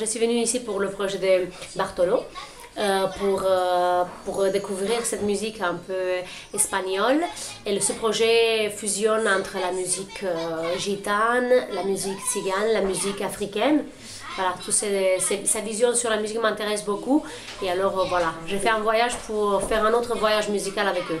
Je suis venue ici pour le projet de Bartolo. euh, pour, euh, pour découvrir cette musique un peu espagnole. Et ce projet fusionne entre la musique euh, gitane, la musique tzigane, la musique africaine. Voilà, tout ces- sa vision sur la musique m'intéresse beaucoup. Et alors voilà, j'ai fait un voyage pour faire un autre voyage musical avec eux.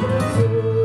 Jesus.